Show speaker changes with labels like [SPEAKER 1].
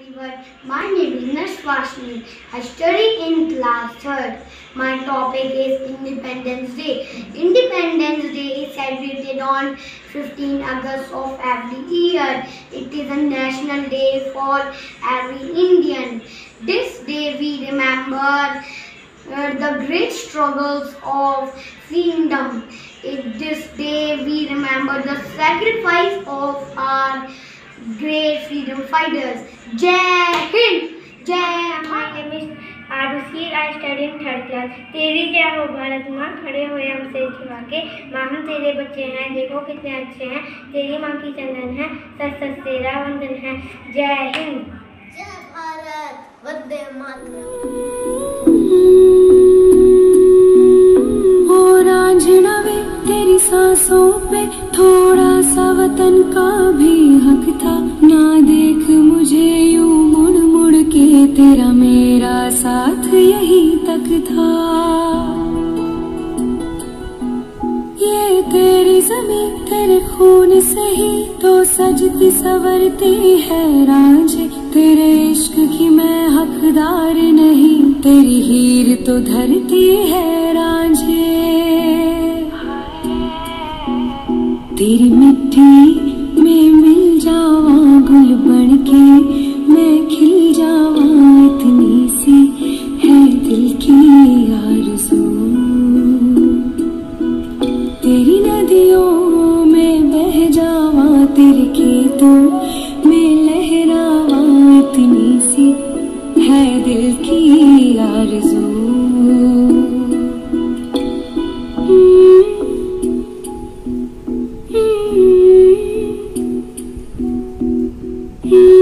[SPEAKER 1] everyone. My name is Nashwashni. I study in class 3rd. My topic is Independence Day. Independence Day is celebrated on 15 August of every year. It is a national day for every Indian. This day we remember uh, the great struggles of freedom. In this day we remember the sacrifice of our great freedom fighters. Jai Hind! Jai My
[SPEAKER 2] name is Arushi. I study in third class. तेरी जय हो भारत माँ? खड़े हुए हम सिर झुका के माँ हम तेरे बच्चे हैं। देखो कितने अच्छे हैं। तेरी माँ की चंदन है। सत सत तेरा वंदन है। जय हिंद।
[SPEAKER 3] जय भारत। वंदे मातरम।
[SPEAKER 4] हो रांझना तेरी सांसों पे थोड़ा में तेरे खून से ही तो सजती सवरती है रांझे। तेरे इश्क की मैं हकदार नहीं, तेरी हीर तो धरती है रांझे। तेरी मिट्टी में मिल जावा गुल बन के, मैं खिल जावा इतनी सी है दिल की आरज़ू। तेरी नदियों में बह जावा तेरे खेतों में लहरावा इतनी सी है दिल की आरज़ू Hmm.